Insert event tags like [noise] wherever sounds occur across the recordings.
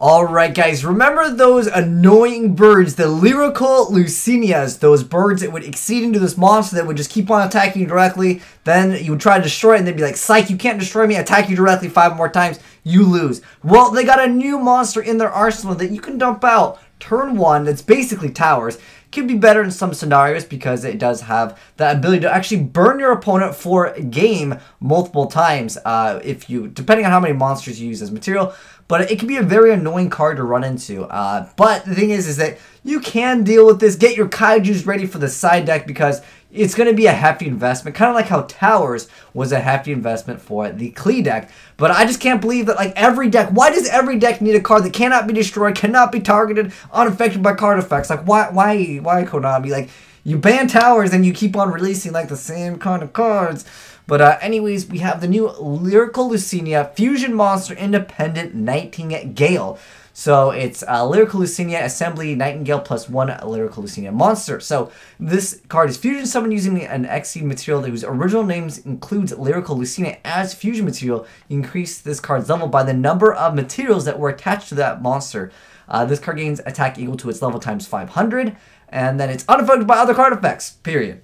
Alright guys, remember those annoying birds, the lyrical Luscinias, those birds that would exceed into this monster that would just keep on attacking you directly, then you would try to destroy it and they'd be like, psych, you can't destroy me, attack you directly five more times, you lose. Well, they got a new monster in their arsenal that you can dump out turn one that's basically towers could be better in some scenarios because it does have the ability to actually burn your opponent for game multiple times uh, if you depending on how many monsters you use as material but it can be a very annoying card to run into uh, but the thing is is that you can deal with this. Get your kaijus ready for the side deck because it's going to be a hefty investment, kind of like how Towers was a hefty investment for the Qli deck. But I just can't believe that like every deck, why does every deck need a card that cannot be destroyed, cannot be targeted, unaffected by card effects? Like why, why, why Konami? Like you ban Towers and you keep on releasing like the same kind of cards. But uh, anyways, we have the new Lyrical Luscinia Fusion Monster Independent Nightingale. So it's uh, Lyrical Luscinia Assembly Nightingale plus one Lyrical Luscinia monster. So this card is fusion Summon using an Xyz material whose original names includes Lyrical Luscinia as fusion material. Increase this card's level by the number of materials that were attached to that monster. Uh, this card gains attack equal to its level times 500, and then it's unaffected by other card effects, period.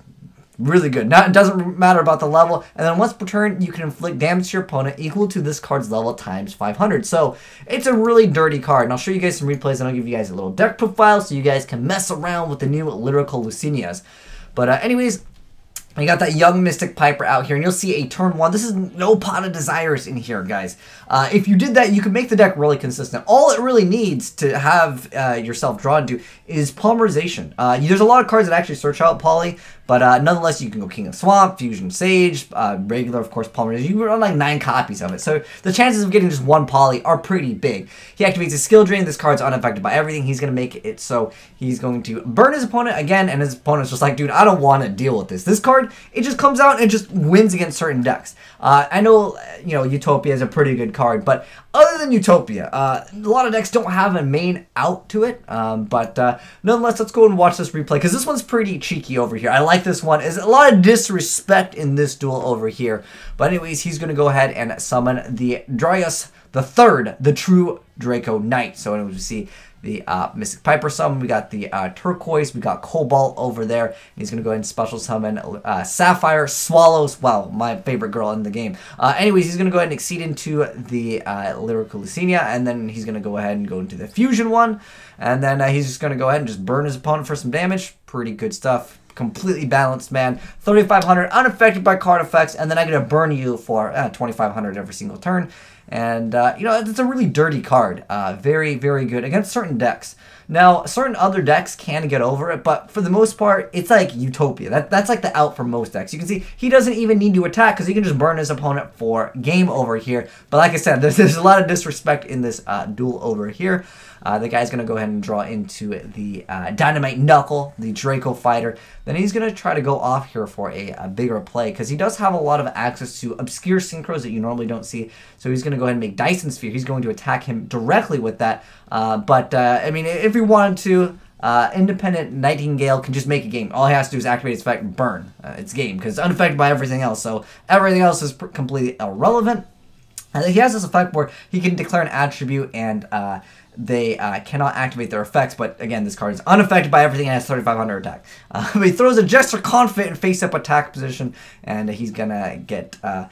Really good. Now, it doesn't matter about the level. And then once per turn, you can inflict damage to your opponent equal to this card's level times 500. So it's a really dirty card. And I'll show you guys some replays and I'll give you guys a little deck profile so you guys can mess around with the new Lyrical Luscinias. But uh, anyways, you got that young Mystic Piper out here, and you'll see a turn one. This is no Pot of Desires in here, guys. Uh, if you did that, you could make the deck really consistent. All it really needs to have uh, yourself drawn to is Polymerization. Uh, there's a lot of cards that actually search out Poly, but uh, nonetheless, you can go King of Swamp, Fusion Sage, uh, regular, of course, Polymerization. You run like nine copies of it. So the chances of getting just one Poly are pretty big. He activates his skill drain. This card's unaffected by everything. He's going to make it so he's going to burn his opponent again, and his opponent's just like, dude, I don't want to deal with this. This card, it just comes out and just wins against certain decks. Uh, I know, you know, Utopia is a pretty good card, but other than Utopia, uh, a lot of decks don't have a main out to it. Um, but uh, nonetheless, let's go and watch this replay because this one's pretty cheeky over here. I like this one. There's a lot of disrespect in this duel over here. But anyways, he's going to go ahead and summon the Dryas the third, the true Draco Knight. So anyways, we see, the uh, Mystic Piper summon. We got the uh, Turquoise. We got Cobalt over there. He's going to go ahead and special summon uh, Sapphire, Swallows. Well, my favorite girl in the game. Uh, anyways, he's going to go ahead and exceed into the uh, Lyrical Luscinia, and then he's going to go ahead and go into the Fusion one. And then uh, he's just going to go ahead and just burn his opponent for some damage. Pretty good stuff completely balanced man. 3500 unaffected by card effects and then i'm going to burn you for uh, 2500 every single turn and, uh, you know, it's a really dirty card. Uh, very, very good against certain decks. Now, certain other decks can get over it, but for the most part, it's like Utopia. That, that's like the out for most decks. You can see he doesn't even need to attack because he can just burn his opponent for game over here. But like I said, [laughs] there's, there's a lot of disrespect in this uh, duel over here. Uh, the guy's going to go ahead and draw into the uh, Dynamite Knuckle, the Draco fighter. Then he's going to try to go off here for a, a bigger play because he does have a lot of access to obscure synchros that you normally don't see. So he's going to go ahead and make Dyson Sphere. He's going to attack him directly with that. Uh, but, uh, I mean, if he wanted to, uh, independent Nightingale can just make a game. All he has to do is activate its effect and burn. Uh, it's game because it's unaffected by everything else. So everything else is completely irrelevant. And he has this effect where he can declare an attribute and uh, they uh, cannot activate their effects, but again, this card is unaffected by everything and has 3500 attack. [laughs] Uh, he throws a Jester Confit face-up attack position, and he's gonna get uh,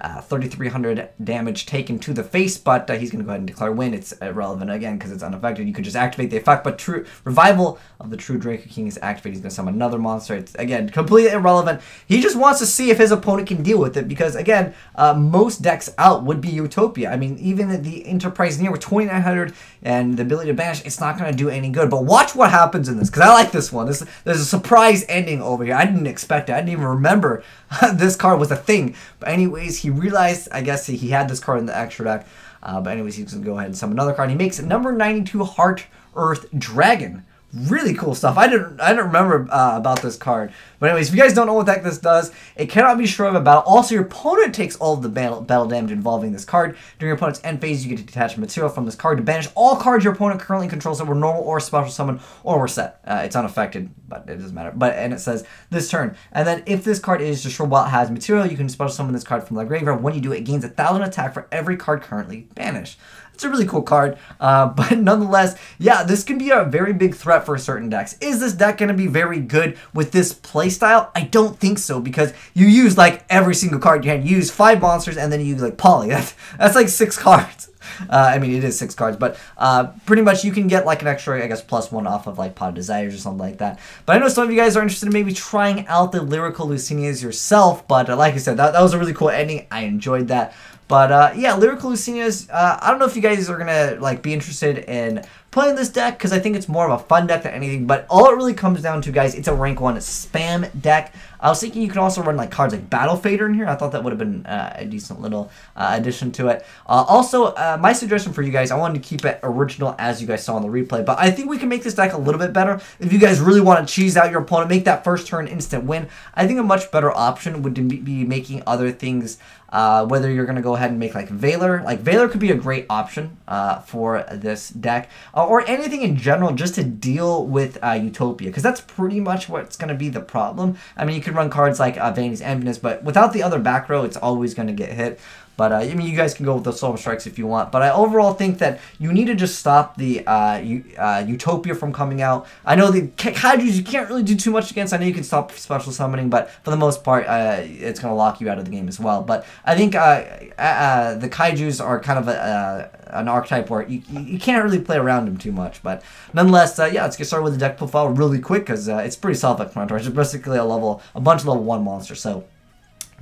uh, 3,300 damage taken to the face, but uh, he's going to go ahead and declare win. It's irrelevant again because it's unaffected. You could just activate the effect, but true revival of the true Draco King is activated. He's going to summon another monster. It's again completely irrelevant. He just wants to see if his opponent can deal with it because again, uh, most decks out would be Utopia. I mean, even the Enterprise Near with 2,900 and the ability to banish, it's not going to do any good. But watch what happens in this because I like this one. This there's a surprise ending over here. I didn't expect it. I didn't even remember [laughs] this card was a thing. But anyways, he realized, I guess, he had this card in the extra deck. Uh, but anyways, he's going to go ahead and summon another card. He makes number 92 Heart Earth Dragon really cool stuff. I didn't I didn't remember uh, about this card. But anyways, if you guys don't know what the heck this does, it cannot be destroyed a battle. Also, your opponent takes all of the battle, battle damage involving this card. During your opponent's end phase, you get to detach material from this card to banish all cards your opponent currently controls that were normal or special summon or were set. Uh, it's unaffected, but it doesn't matter. But And it says this turn. And then if this card is destroyed while it has material, you can special summon this card from the graveyard. When you do it, it gains a thousand attack for every card currently banished. It's a really cool card. Uh, [laughs] but nonetheless, yeah, this can be a very big threat for certain decks. Is this deck going to be very good with this playstyle? I don't think so because you use like every single card you can. use five monsters and then you use like Poly. That's, [laughs] that's like six [laughs] cards. Uh, I mean, it is six cards, but uh, pretty much you can get like an extra, I guess, plus one off of like Pot of Desires or something like that. But I know some of you guys are interested in maybe trying out the Lyrical Luscinias yourself, but uh, like I said, that, that was a really cool ending. I enjoyed that. But uh, yeah, Lyrical Luscinias, uh, I don't know if you guys are going to like be interested in playing this deck because I think it's more of a fun deck than anything. But all it really comes down to, guys, it's a rank one spam deck. I was thinking you could also run like cards like Battle Fader in here. I thought that would have been uh, a decent little uh, addition to it. Uh, also, uh, my suggestion for you guys, I wanted to keep it original as you guys saw in the replay, but I think we can make this deck a little bit better. If you guys really want to cheese out your opponent, make that first turn instant win, I think a much better option would be making other things uh, whether you're going to go ahead and make like Veiler. Like Veiler could be a great option uh, for this deck. Uh, or anything in general just to deal with uh, Utopia. Because that's pretty much what's going to be the problem. I mean, you could run cards like uh, Vanity's Emptiness, but without the other back row, it's always going to get hit. But uh, I mean, you guys can go with the Soul Strikes if you want. But I overall think that you need to just stop the uh, uh, Utopia from coming out. I know the Kaijus you can't really do too much against. I know you can stop special summoning, but for the most part, uh, it's going to lock you out of the game as well. But I think uh, uh, the Kaijus are kind of a, an archetype where you, you can't really play around them too much. But nonetheless, yeah, let's get started with the deck profile really quick because it's pretty self-explanatory. It's basically a level, a bunch of level one monsters. So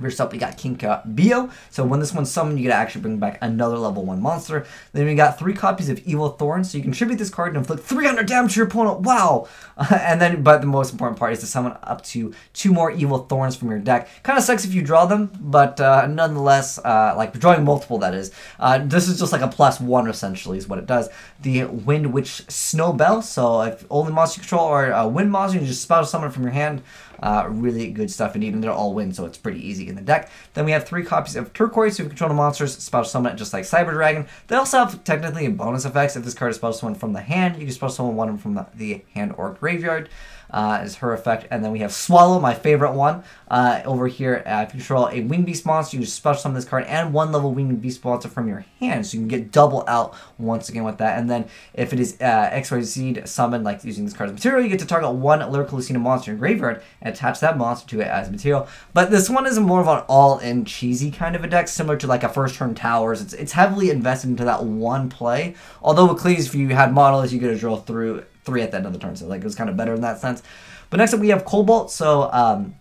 First up, we got Kinka-byo. So when this one's summoned, you get to actually bring back another level 1 monster. Then we got three copies of Evil Thorn. So you can tribute this card and inflict 300 damage to your opponent. Wow! Uh, [laughs] and then, but the most important part is to summon up to two more Evil Thorns from your deck. Kind of sucks if you draw them, but uh, nonetheless, uh, like drawing multiple, that is. Uh, this is just like a plus one, essentially, is what it does. The Wind Witch Snowbell. So if only monster you control or uh, wind monster, you just spell summon from your hand. Uh, really good stuff indeed, and they're all win, so it's pretty easy in the deck. Then we have three copies of Turquoise, you control the monsters, special summon it just like Cyber Dragon. They also have technically bonus effects. If this card is special summon from the hand, you can special summon one from the hand or graveyard uh, is her effect. And then we have Swallow, my favorite one, uh, over here. Uh, if you control a Winged Beast monster, you special summon this card and one level Winged Beast monster from your hand. So you can get double out once again with that. And then if it is uh, XYZ summoned, like using this card as material, you get to target one Lyrical Luscinia monster in graveyard and attach that monster to it as material. But this one is more of an all-in cheesy kind of a deck, similar to like a first turn Towers. It's, it's heavily invested into that one play. Although with Cleese, if you had models, you get to draw through three at the end of the turn, so like it was kind of better in that sense. But next up we have Cobalt, so um,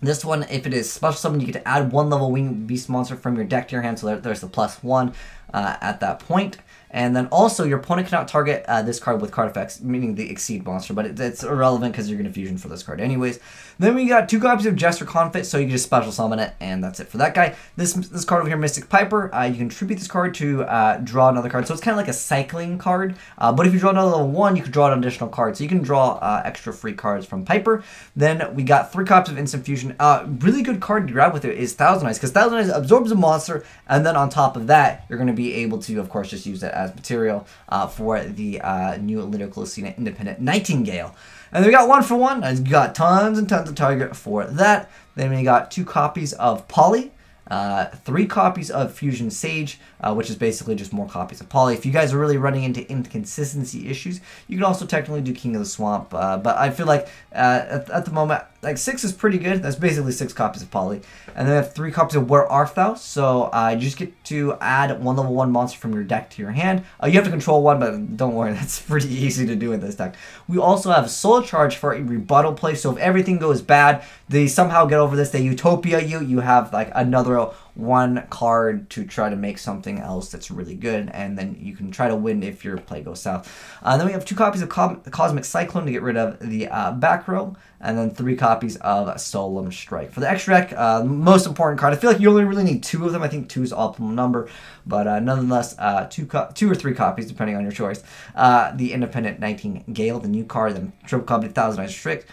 this one, if it is special summon, you get to add one level wing beast monster from your deck to your hand, so there, there's the plus one uh, at that point. And then also, your opponent cannot target uh, this card with card effects, meaning the Exceed monster, but it, it's irrelevant because you're going to fusion for this card anyways. Then we got two copies of Jester Confit, so you can just special summon it, and that's it for that guy. This this card over here, Mystic Piper, uh, you can tribute this card to uh, draw another card, so it's kind of like a cycling card, uh, but if you draw another 1, you can draw an additional card, so you can draw uh, extra free cards from Piper. Then we got three copies of Instant Fusion. Uh, really good card to grab with it is Thousand Eyes, because Thousand Eyes absorbs a monster, and then on top of that, you're going to be able to, of course, just use it as material uh, for the uh, new Lyrical Luscinia Independent Nightingale. And we got one for one. I got tons and tons of target for that. Then we got two copies of Poly, uh, three copies of Fusion Sage, uh, which is basically just more copies of Poly. If you guys are really running into inconsistency issues, you can also technically do King of the Swamp, uh, but I feel like uh, at, at, the moment, like six is pretty good. That's basically six copies of Poly. And then I have three copies of Where Art Thou, so uh, you just get to add one level one monster from your deck to your hand. Uh, you have to control one, but don't worry, [laughs] that's pretty easy to do in this deck. We also have Soul Charge for a rebuttal play, so if everything goes bad, they somehow get over this, they Utopia you, you have like another one card to try to make something else that's really good, and then you can try to win if your play goes south. Uh, then we have two copies of Co Cosmic Cyclone to get rid of the uh, back row, and then three copies of Solemn Strike. For the extra deck, uh, most important card, I feel like you only really need two of them. I think two is optimal number, but uh, nonetheless, uh, two two or three copies, depending on your choice. Uh, the Independent Nightingale, the new card, then triple copy Thousand Eyes Strict,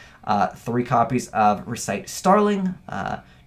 three copies of Recite Starling,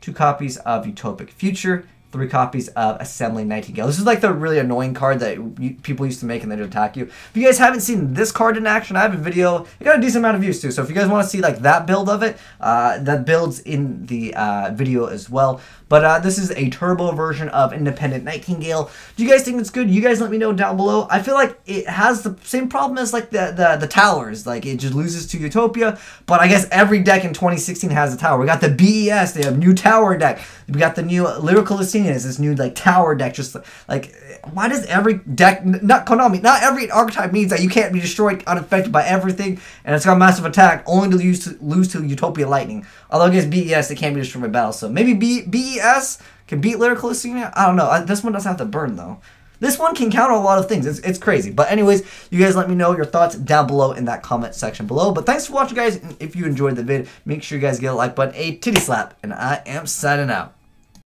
two copies of Utopic Future, three copies of Assembly Nightingale. This is like the really annoying card that you, people used to make and then to attack you. If you guys haven't seen this card in action, I have a video. It got a decent amount of views too. So if you guys want to see like that build of it, uh, that builds in the uh, video as well. But uh, this is a turbo version of Independent Nightingale. Do you guys think it's good? You guys let me know down below. I feel like it has the same problem as like the, the, the towers. Like it just loses to Utopia. But I guess every deck in 2016 has a tower. We got the BES. They have new tower deck. We got the new Lyrical Luscinias. This new like tower deck. Just like why does every deck not Konami not every archetype means that you can't be destroyed unaffected by everything and it's got massive attack only to lose to lose to Utopia Lightning. Although against BES it can't be destroyed by battle. So maybe B, BES can beat Lyrical Luscinia. I don't know. I, this one doesn't have to burn though. This one can counter a lot of things. It's, it's crazy. But anyways, you guys let me know your thoughts down below in that comment section below. But thanks for watching, guys. If you enjoyed the vid, make sure you guys get a like button, a titty slap, and I am signing out.